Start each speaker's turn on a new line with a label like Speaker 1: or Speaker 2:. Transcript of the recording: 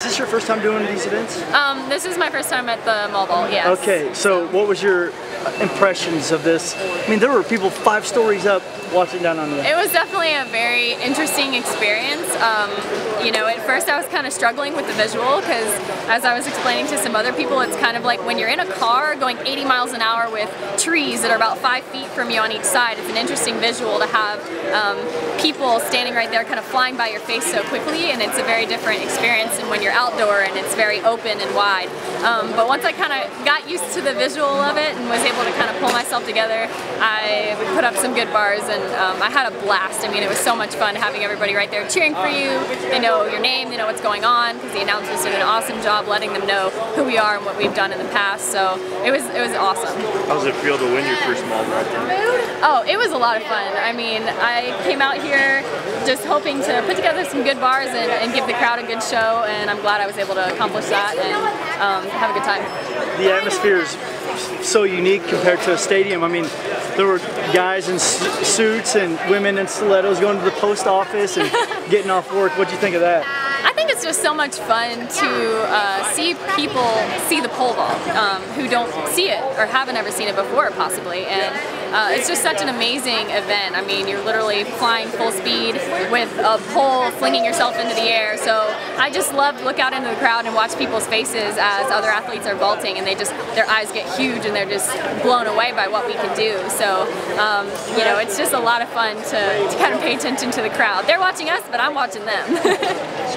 Speaker 1: Is this your first time doing these events?
Speaker 2: Um, this is my first time at the Mall Ball, yes.
Speaker 1: Okay, so what was your impressions of this? I mean, there were people five stories up watching down on you.
Speaker 2: It was definitely a very interesting experience. Um, you know, at first I was kind of struggling with the visual because as I was explaining to some other people, it's kind of like when you're in a car going 80 miles an hour with trees that are about five feet from you on each side, it's an interesting visual to have um, people standing right there kind of flying by your face so quickly and it's a very different experience than when you're outdoor and it's very open and wide. Um, but once I kind of got used to the visual of it and was able to kind of pull myself together, I put up some good bars and um, I had a blast. I mean, it was so much fun having everybody right there cheering for you. They know your name, they know what's going on because the announcers did an awesome job letting them know who we are and what we've done in the past. So it was it was awesome.
Speaker 3: How does it feel to win your first mall marathon?
Speaker 2: Oh, it was a lot of fun. I mean, I came out here just hoping to put together some good bars and, and give the crowd a good show, and I'm glad I was able to accomplish that and um, have a good time.
Speaker 1: The atmosphere is so unique compared to a stadium. I mean, there were guys in suits and women in stilettos going to the post office and getting off work. What do you think of that?
Speaker 2: I think it's just so much fun to uh, see people see the pole vault um, who don't see it or haven't ever seen it before possibly and uh, it's just such an amazing event. I mean you're literally flying full speed with a pole flinging yourself into the air so I just love to look out into the crowd and watch people's faces as other athletes are vaulting and they just their eyes get huge and they're just blown away by what we can do so um, you know it's just a lot of fun to, to kind of pay attention to the crowd. They're watching us but I'm watching them.